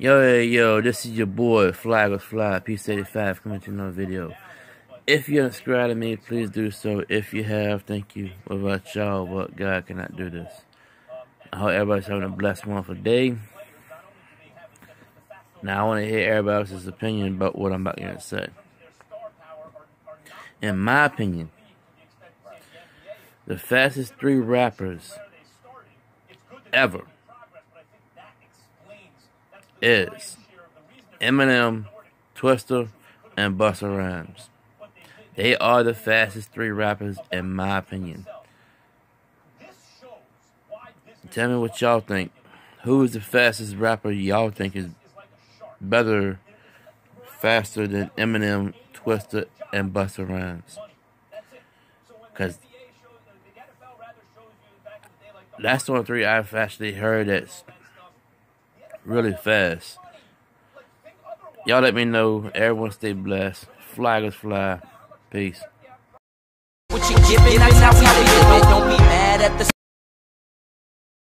Yo, hey, yo, this is your boy, Fly Eagles Fly, Peace 85, coming to another video. If you haven't subscribed to me, please do so. If you have, thank you. Without y'all, what God cannot do this. I hope everybody's having a blessed wonderful day. Now, I want to hear everybody else's opinion about what I'm about to say. In my opinion, the fastest three rappers ever is Eminem, Twista, and Busta Rhymes. They are the fastest three rappers in my opinion. Tell me what y'all think. Who is the fastest rapper y'all think is better, faster than Eminem, Twista, and Busta Rhymes? Because that's the only three I've actually heard that's really fast. Y'all let me know. Everyone stay blessed. Fly Eagles fly. Peace.